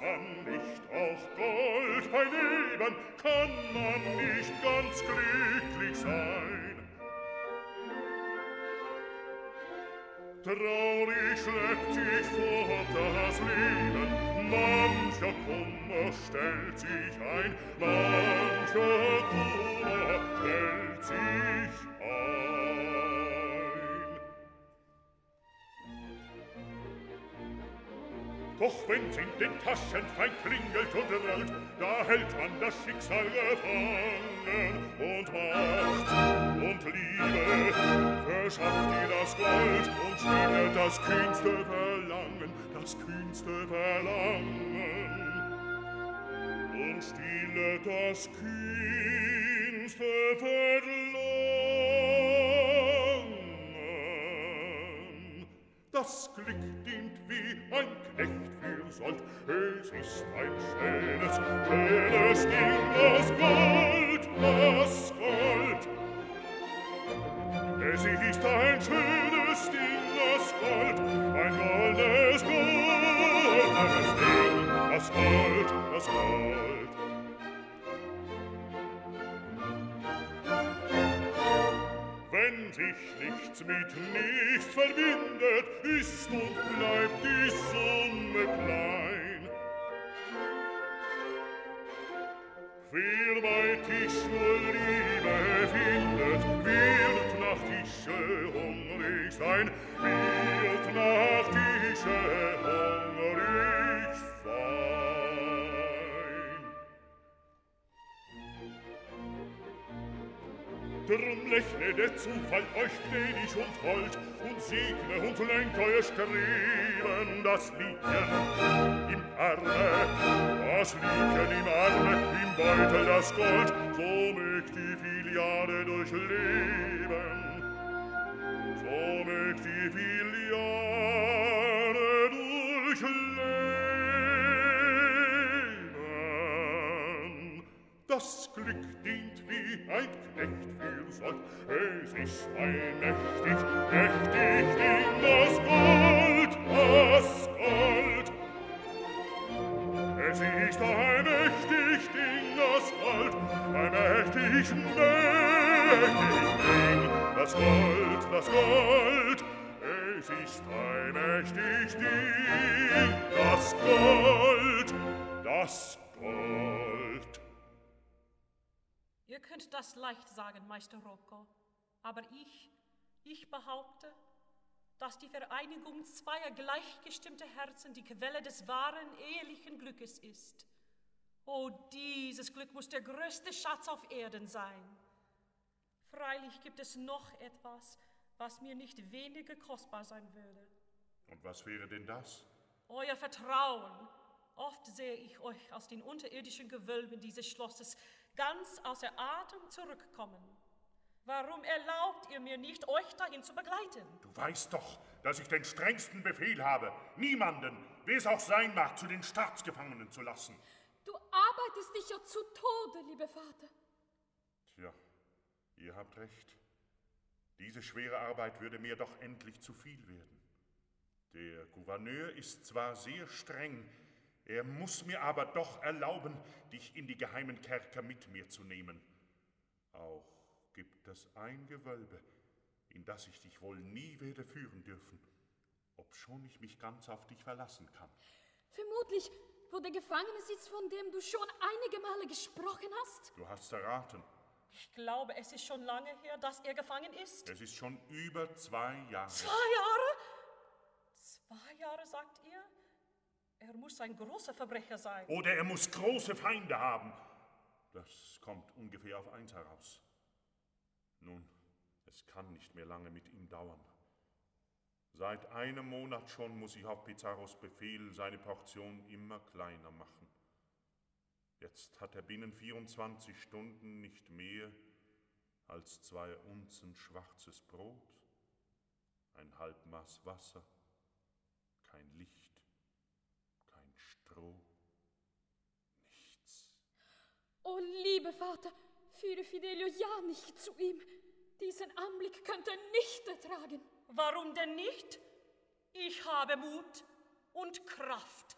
man nicht auch Gold bei Leben, kann man nicht ganz glücklich sein. Traurig schleppt sich fort das Leben, mancher Kummer stellt sich ein, mancher Kummer stellt sich ein. Doch wenn's in den Taschen fein klingelt und rollt, da hält man das Schicksal gefangen und Macht und Liebe verschafft dir das Gold und stille das kühnste Verlangen, das kühnste Verlangen und stille das kühnste Verlangen. Das Glück dient wie ein Knecht sollt, es ist ein schönes, schönes Ding das Gold, das Gold. Es ist ein schönes sich nichts mit nichts verbindet, ist und bleibt die Summe klein. Wer bei Tisch nur Liebe findet, wird nach Tische hungrig sein, wird nach Tische hungrig sein. drum lächle der Zufall euch gnädig und hold und segne und lenk euer Streben das Liedchen im Arme, das Liedchen im Arme, im Beutel das Gold, so mögt die viel Jahre durchleben. Das Glück dient wie ein Knecht für Sold, es ist ein mächtig, mächtig Ding, das Gold, das Gold. Es ist ein mächtig Ding, das Gold, ein mächtig, mächtig Ding, das Gold, das Gold. Es ist ein mächtig Ding, das Gold, das Gold. Ihr könnt das leicht sagen, Meister Rocco, aber ich, ich behaupte, dass die Vereinigung zweier gleichgestimmter Herzen die Quelle des wahren ehelichen Glückes ist. Oh, dieses Glück muss der größte Schatz auf Erden sein. Freilich gibt es noch etwas, was mir nicht weniger kostbar sein würde. Und was wäre denn das? Euer Vertrauen. Oft sehe ich euch aus den unterirdischen Gewölben dieses Schlosses ganz außer Atem zurückkommen. Warum erlaubt ihr mir nicht, euch dahin zu begleiten? Du weißt doch, dass ich den strengsten Befehl habe, niemanden, wer es auch sein mag, zu den Staatsgefangenen zu lassen. Du arbeitest dich ja zu Tode, lieber Vater. Tja, ihr habt recht. Diese schwere Arbeit würde mir doch endlich zu viel werden. Der Gouverneur ist zwar sehr streng, Er muss mir aber doch erlauben, dich in die geheimen Kerker mit mir zu nehmen. Auch gibt es ein Gewölbe, in das ich dich wohl nie werde führen dürfen, obschon ich mich ganz auf dich verlassen kann. Vermutlich, wo der Gefangene sitzt, von dem du schon einige Male gesprochen hast? Du hast erraten. Ich glaube, es ist schon lange her, dass er gefangen ist. Es ist schon über zwei Jahre. Zwei Jahre? Zwei Jahre, sagt ihr? Er muss ein großer Verbrecher sein. Oder er muss große Feinde haben. Das kommt ungefähr auf eins heraus. Nun, es kann nicht mehr lange mit ihm dauern. Seit einem Monat schon muss ich auf Pizarros Befehl seine Portion immer kleiner machen. Jetzt hat er binnen 24 Stunden nicht mehr als zwei Unzen schwarzes Brot, ein Halbmaß Wasser, kein Licht. Stroh. Nichts. O, liebe Vater, führe Fidelio ja nicht zu ihm. Diesen Anblick könnte er nicht ertragen. Warum denn nicht? Ich habe Mut und Kraft.